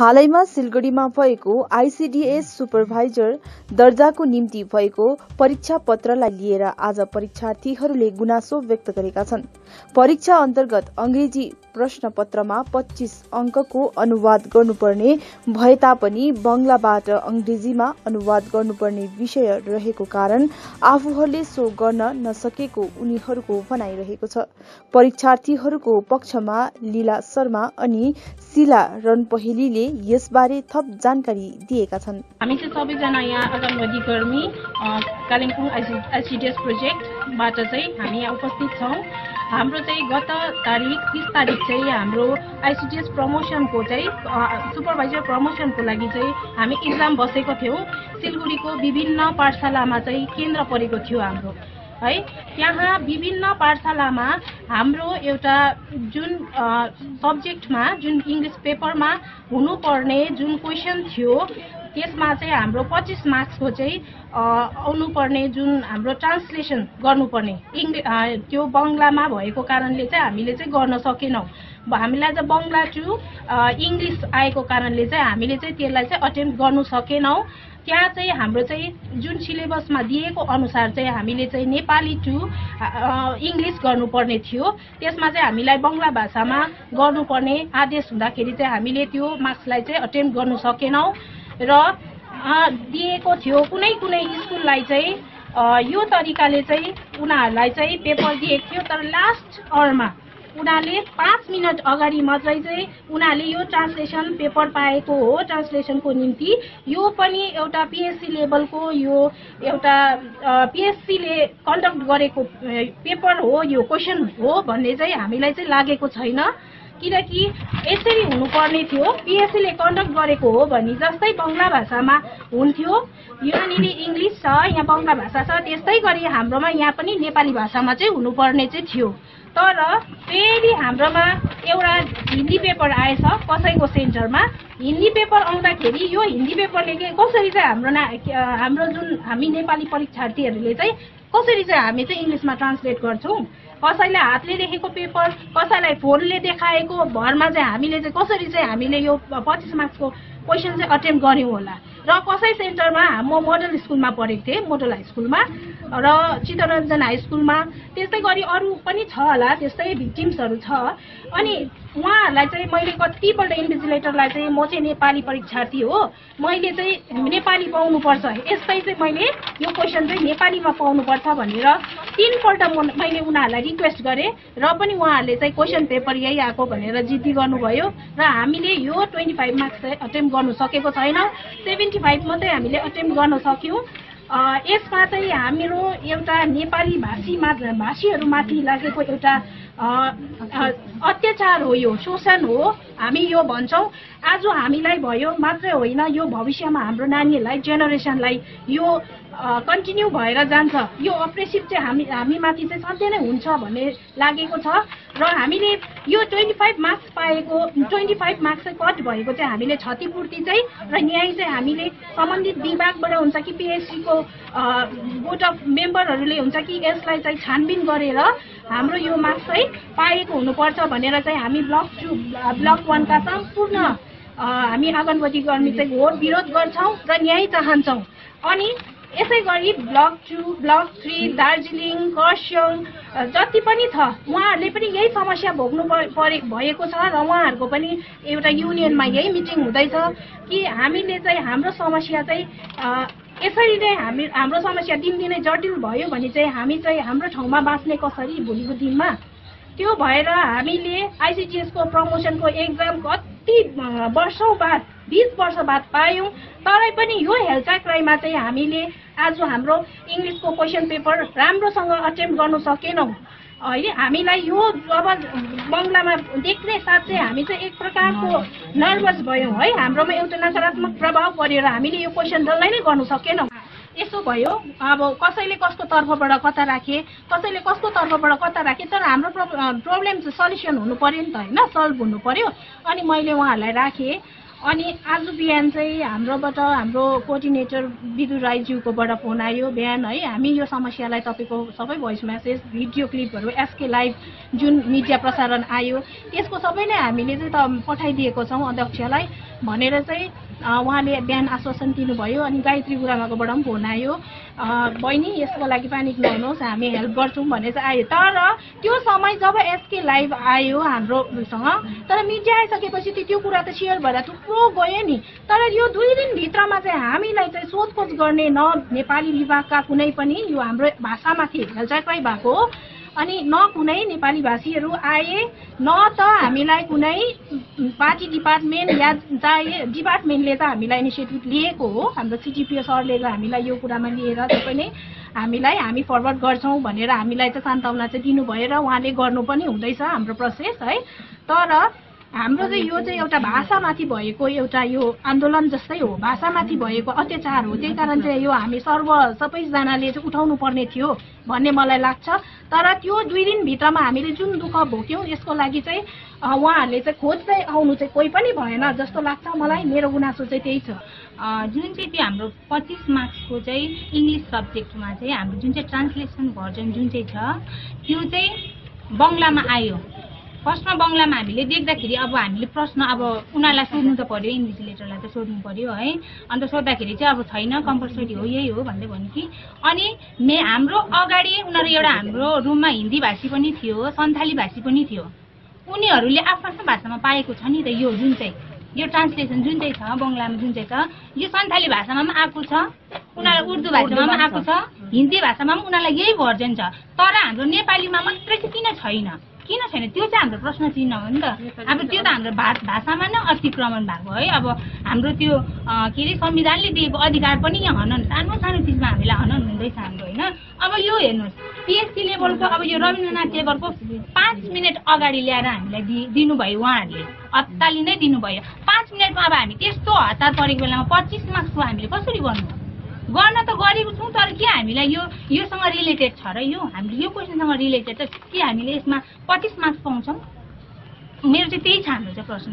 हालैमा सिलगढीमा भएको आइसिडिएस सुपरभाइजर दर्जाको निम्ति भएको परीक्षा पत्रलाई लिएर आज परीक्षार्थीहरूले गुनासो व्यक्त गरेका छन्। परीक्षा अन्तर्गत अंग्रेजी प्रश्न पत्रमा पच्चीस अङ्कको अनुवाद गर्नुपर्ने भए तापनि बंगलाबाट अंग्रेजीमा अनुवाद गर्नुपर्ने विषय रहेको कारण आफूहरूले सो गर्न नसकेको उनीहरूको भनाइरहेको छ। परीक्षार्थीहरूको पक्षमा लीला शर्मा अनि शिला रणपहेलीले यसबारे थप जानकारी दिएका छन्। हामी चाहिँ सबैजना यहाँ आँगनवाडी कर्मी कालिम्पोङ आइसिडिएस प्रोजेक्टबाट चाहिँ हामी यहाँ उपस्थित छौँ। हाम्रो चाहिँ गत तारिक तिस तारिक चाहिँ हाम्रो आइसिडिएस प्रमोसनको चाहिँ सुपरभाइजर प्रमोसनको लागि चाहिँ हामी इक्जाम बसेको थियौँ। सिलगढीको विभिन्न पाठशालामा चाहिँ केन्द्र परेको थियो हाम्रो। है। त्यहाँ विभिन्न पाठशालामा हाम्रो एउटा जुन सब्जेक्टमा जुन इङ्ग्लिस पेपरमा हुनुपर्ने जुन क्वेसन थियो त्यसमा चाहिँ हाम्रो पच्चिस मार्क्सको चाहिँ आउनुपर्ने जुन हाम्रो ट्रान्सलेसन गर्नुपर्ने। इङ्ग्लि त्यो बङ्गलामा भएको कारणले चाहिँ हामीले चाहिँ गर्न सकेनौँ। हामीलाई चाहिँ बङ्गला टु इङ्ग्लिस आएको कारणले चाहिँ हामीले चाहिँ त्यसलाई चाहिँ अटेम्प गर्नु सकेनौँ। त्यहाँ चाहिँ हाम्रो चाहिँ जुन सिलेबसमा दिएको अनुसार चाहिँ हामीले चाहिँ नेपाली टु इङ्ग्लिस गर्नुपर्ने थियो। त्यसमा चाहिँ हामीलाई बङ्गला भाषामा गर्नुपर्ने आदेश हुँदाखेरि चाहिँ हामीले त्यो मार्क्सलाई चाहिँ अटेम्प गर्नु सकेनौँ। र दिएको थियो कुनै कुनै स्कुललाई चाहिँ यो तरिकाले चाहिँ उनीहरूलाई चाहिँ पेपर दिएको थियो तर लास्ट आवरमा उनीहरूले पाँच मिनट अगाडि मात्रै चाहिँ उनीहरूले यो ट्रान्सलेसन पेपर पाएको हो ट्रान्सलेसनको निम्ति। यो पनि एउटा पिएचसी लेभलको यो एउटा पिएचसीले कन्डक्ट गरेको पेपर हो यो क्वेसन हो भन्ने चाहिँ हामीलाई चाहिँ लागेको छैन। किनकि यसरी हुनुपर्ने थियो। पिएससीले कन्डक्ट गरेको हो भने जस्तै बङ्गला भाषामा हुन्थ्यो। यहाँनिर इङ्ग्लिस छ यहाँ बङ्गला भाषा छ त्यस्तै गरी हाम्रोमा यहाँ पनि नेपाली भाषामा चाहिँ हुनुपर्ने चाहिँ थियो। तर फेरि हाम्रोमा एउटा हिन्दी पेपर आएछ कसैको सेन्टरमा। हिन्दी पेपर आउँदाखेरि यो हिन्दी पेपरले के कसरी चाहिँ हाम्रो ना हाम्रो जुन हामी नेपाली परीक्षार्थीहरूले चाहिँ कसरी चाहिँ हामी चाहिँ इङ्ग्लिसमा ट्रान्सलेट गर्छौँ? कसैले हातले लेखेको पेपर कसैलाई फोनले देखाएको भरमा चाहिँ हामीले चाहिँ कसरी चाहिँ हामीले यो पच्चिस मार्क्सको क्वेसन चाहिँ अटेम्प गऱ्यौँ होला? र कसै सेन्टरमा म मोडल स्कुलमा पढेको थिएँ मोडल हाई स्कुलमा। र चित्तरञ्जन हाई स्कुलमा त्यस्तै गरी अरू पनि छ होला त्यस्तै भिक्टिम्सहरू छ। अनि उहाँहरूलाई चाहिँ मैले कतिपल्ट इन्भिजिलेटरलाई चाहिँ म चाहिँ नेपाली परीक्षार्थी हो। मैले चाहिँ नेपाली पाउनुपर्छ। यस्तै चाहिँ मैले यो क्वेसन चाहिँ नेपालीमा पाउनुपर्छ भनेर तिनपल्ट मैले उनीहरूलाई रिक्वेस्ट गरेँ र पनि उहाँहरूले चाहिँ क्वेसन पेपर यही आएको भनेर जिद्दी गर्नुभयो। र हामीले यो ट्वेन्टी फाइभ मार्क्स चाहिँ अटेम्प गर्नु सकेको छैनौँ। सेभेन्टी फाइभ मात्रै हामीले अटेम्प गर्न सक्यौँ। यसमा चाहिँ हाम्रो एउटा नेपाली भाषी भाषीहरूमाथि लागेको एउटा अत्याचार हो यो शोषण हो हामी यो भन्छौँ। आज हामीलाई भयो मात्रै होइन यो भविष्यमा हाम्रो नानीहरूलाई जेनेरेसनलाई यो कन्टिन्यू भएर जान्छ। यो अप्रेसिभ चाहिँ हामी हामीमाथि चाहिँ सधैँ नै हुन्छ भन्ने लागेको छ। र हामीले यो ट्वेन्टी फाइभ मार्क्स पाएको ट्वेन्टी फाइभ मार्क्स चाहिँ कट भएको चाहिँ हामीले क्षतिपूर्ति चाहिँ र न्याय चाहिँ हामीले सम्बन्धित विभागबाट हुन्छ कि पिएचसीको बोर्ड अफ मेम्बरहरूले हुन्छ कि यसलाई चाहिँ छानबिन गरेर हाम्रो यो मार्क्स चाहिँ पाएको हुनुपर्छ भनेर चाहिँ हामी ब्लक टू ब्लक वानका सम्पूर्ण हामी आँगनवाडी कर्मी चाहिँ घोर विरोध गर्छौँ र न्याय चाहन्छौँ। अनि यसै गरी block two block three Darjeeling Kurseong जति पनि छ उहाँहरूले पनि यही समस्या भोग्नु परे भएको छ र उहाँहरूको पनि एउटा युनियनमा यही मिटिङ हुँदैछ कि हामीले चाहिँ हाम्रो समस्या चाहिँ यसरी नै हामी हाम्रो समस्या दिनदिनै जटिल भयो भने चाहिँ हामी चाहिँ हाम्रो ठाउँमा बाँच्ने कसरी भोलिको दिनमा त्यो भएर हामीले आइसिटिएसको प्रमोसनको एक्जाम कति वर्षौँ बाद बिस वर्ष बाद पायौँ। तरै पनि यो हेलचाक्राईमा चाहिँ हामीले आज हाम्रो इङ्ग्लिसको क्वेसन पेपर राम्रोसँग अटेम्प गर्नु सकेनौँ। है हामीलाई यो अब बङ्गलामा देख्ने साथ चाहिँ हामी चाहिँ एक प्रकारको नर्भस भयौँ है। हाम्रोमा एउटा नकारात्मक प्रभाव परेर हामीले यो क्वेसन डल्लै नै गर्नु सकेनौँ। यसो भयो। अब कसैले कसको तर्फबाट कता राखे कसैले कसको तर्फबाट कता राखे तर हाम्रो प्रब्लम चाहिँ सल्युसन हुनु पऱ्यो नि त होइन? सल्भ हुनु पऱ्यो अनि मैले उहाँहरूलाई राखेँ। अनि आज बिहान चाहिँ हाम्रोबाट हाम्रो कोअर्डिनेटर विदु राईज्यूकोबाट फोन आयो। बिहान है हामी यो समस्यालाई तपाईँको सबै भोइस म्यासेज भिडियो क्लिपहरू एसके लाइभ जुन मिडिया प्रसारण आयो यसको सबै नै हामीले चाहिँ त पठाइदिएको छौँ अध्यक्षलाई। भनेर चाहिँ उहाँले बिहान आश्वासन दिनुभयो अनि गायत्री गुरामाकोबाट पनि फोन आयो। बहिनी यसको लागि पानिक नहुनुहोस् हामी हेल्प गर्छौँ भन्ने चाहिँ आयो। तर त्यो समय जब एसके लाइभ आयो हाम्रोसँग तर मिडिया आइसकेपछि त्यो कुरा त सेयर भएर थुप्रो गयो नि। तर यो दुई दिनभित्रमा चाहिँ हामीलाई चाहिँ सोधखोज गर्ने न नेपाली विभागका कुनै पनि यो हाम्रो भाषामाथि हेलचाक्राइ भएको हो। अनि न कुनै नेपाली भाषीहरू आए न त हामीलाई कुनै पार्टी डिपार्टमेन्ट या चाहे डिपार्टमेन्टले त हामीलाई इनिसिएटिभ लिएको हो। हाम्रो सिजिपिओ सरले त हामीलाई यो कुरामा लिएर नै हामीलाई हामी फरवर्ड गर्छौँ भनेर हामीलाई त सान्त्वना चाहिँ दिनुभयो र उहाँले गर्नु पनि हुँदैछ हाम्रो प्रोसेस है। तर हाम्रो चाहिँ यो चाहिँ एउटा भाषामाथि भएको एउटा यो आन्दोलन जस्तै हो। भाषामाथि भएको अत्याचार हो। त्यही कारण चाहिँ यो हामी सर्व सबैजनाले चाहिँ उठाउनु पर्ने थियो भन्ने मलाई लाग्छ। तर त्यो दुई दिनभित्रमा हामीले जुन दुःख भोग्यौँ यसको लागि चाहिँ उहाँहरूले चाहिँ खोज्दै आउनु चाहिँ कोही पनि भएन जस्तो लाग्छ मलाई। मेरो गुनासो चाहिँ त्यही छ। जुन चाहिँ त्यो हाम्रो पच्चिस मार्क्सको चाहिँ इङ्ग्लिस सब्जेक्टमा चाहिँ हाम्रो जुन चाहिँ ट्रान्सलेसन भर्जन जुन चाहिँ छ त्यो चाहिँ बङ्गलामा आयो। फर्स्टमा बङ्गलामा हामीले देख्दाखेरि अब हामीले प्रश्न अब उनीहरूलाई सोध्नु त पऱ्यो इन्भिजिलेटरलाई त सोध्नु पऱ्यो है। अन्त सोद्धाखेरि चाहिँ अब छैन कम्पलसरी हो यही हो भन्दै भन्यो कि। अनि मे हाम्रो अगाडि उनीहरू एउटा हाम्रो रुममा हिन्दी भाषी पनि थियो सन्थाली भाषी पनि थियो। उनीहरूले आफ्नो आफ्नो भाषामा पाएको छ नि त यो जुन चाहिँ यो ट्रान्सलेसन जुन चाहिँ छ बङ्गलामा जुन चाहिँ छ यो सन्थाली भाषामा पनि आएको छ उनीहरूलाई उर्दू भाषामा पनि आएको छ हिन्दी भाषामा पनि उनीहरूलाई यही भर्जन छ। तर हाम्रो नेपालीमा मात्रै चाहिँ किन छैन? किन छैन त्यो चाहिँ हाम्रो प्रश्न चिन्ह हो नि त। अब त्यो त हाम्रो भा भाषामा नै अतिक्रमण भएको है अब हाम्रो त्यो के अरे संविधानले दिएको अधिकार पनि यहाँ हनन सानो सानो चिजमा हामीलाई हनन हुँदैछ हाम्रो होइन? अब यो हेर्नुहोस् पिएचडी लेभलको अब यो रविन्द्रनाथ टेबलको पाँच मिनट अगाडि ल्याएर हामीलाई दि दिनुभयो उहाँहरूले। अत्तालि नै दिनुभयो। पाँच मिनटमा अब हामी त्यस्तो हतार परेको बेलामा पच्चिस मार्क्सको हामीले कसरी गर्नु? गर्न त गरेको छौँ तर के हामीलाई यो योसँग रिलेटेड छ र यो? हामीले यो क्वेसनसँग रिलेटेड त के हामीले यसमा पच्चिस मार्क्स पाउँछौँ? मेरो चाहिँ त्यही छ हाम्रो चाहिँ प्रश्न।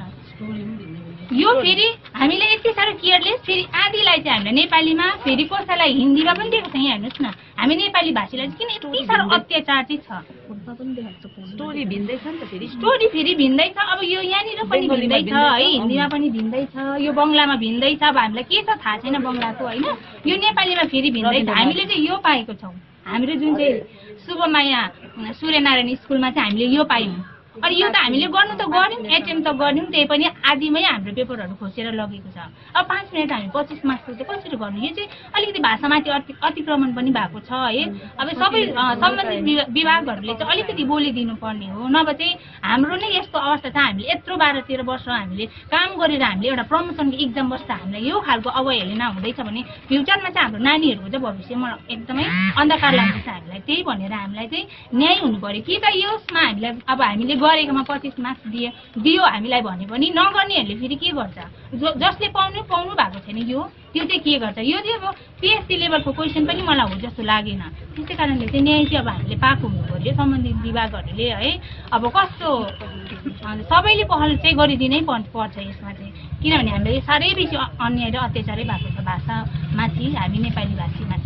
यो। फेरि हामीले यति साह्रो केयरलेस फेरि आधीलाई चाहिँ हामीले नेपालीमा फेरि कसैलाई हिन्दीमा पनि दिएको छ यहाँ हेर्नुहोस् न। हामी नेपाली भाषीलाई चाहिँ किन यति साह्रो अत्याचार चाहिँ छ? स्टोरी छ नि त फेरि। स्टोरी फेरि भिन्दै छ। अब यो यहाँनिर पनि बङ्गालीमा भिन्दै छ भिन्दै है छ, हिन्दीमा पनि भिन्दै छ यो बङ्गलामा भिन्दै छ। अब हामीलाई के छ थाहा छैन बङ्गलाको होइन? यो नेपालीमा फेरि भिन्दै छ। हामीले चाहिँ यो पाएको छौँ। हाम्रो जुन चाहिँ शुभमाया सूर्यनारायण स्कुलमा चाहिँ हामीले यो पायौँ। अनि यो त हामीले गर्नु त गऱ्यौँ एटेम्प त गऱ्यौँ त्यही पनि आदिमै हाम्रो पेपरहरू खोसेर लगेको छ। अब पाँच मिनट हामी पच्चिस मार्क्सको चाहिँ कसरी गर्नु? यो चाहिँ अलिकति भाषामाथि अति अतिक्रमण पनि भएको छ है। अब सबै सम्बन्धित विभा- विभागहरूले चाहिँ अलिकति बोलिदिनु पर्ने हो। नभए चाहिँ हाम्रो नै यस्तो अवस्था छ हामीले यत्रो बाह्र तेह्र वर्ष हामीले काम गरेर हामीले एउटा प्रमोसनको इक्जाम बस्दा हामीलाई यो खालको अवहेलना हुँदैछ भने फ्युचरमा चाहिँ हाम्रो नानीहरूको चाहिँ भविष्यमा एकदमै अन्धकार लाग्दैछ हामीलाई। त्यही भनेर हामीलाई चाहिँ न्याय हुनु पर्यो कि त यसमा हामीलाई अब हामीले गरेकोमा पच्चिस मार्क्स दियो दियो हामीलाई भने पनि नगर्नेहरूले फेरि के गर्छ? जसले पाउनु पाउनु भएको छैन यो त्यो चाहिँ के गर्छ? यो चाहिँ अब पिएचडी लेभलको क्वेसन पनि मलाई हो जस्तो लागेन। त्यसै कारणले चाहिँ न्याय चाहिँ अब हामीले पाएको हुनु पर्यो सम्बन्धित विभागहरूले है। अब कस्तो? सबैले पहल चाहिँ गरिदिनै पर्- पर्छ यसमा चाहिँ। किनभने हामीले साह्रै बेसी अन्याय र अत्याचारै भएको छ भाषामाथि हामी नेपाली भाषीमा।